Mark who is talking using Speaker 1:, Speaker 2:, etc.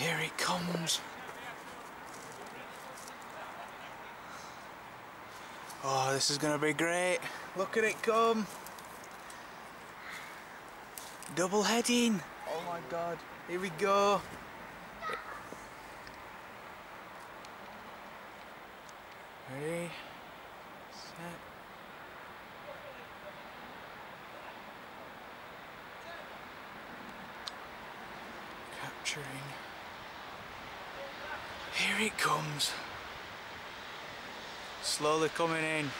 Speaker 1: Here it comes. Oh, this is going to be great. Look at it come. Double heading. Oh my god. Here we go. Ready, set. Capturing. It comes. Slowly coming in.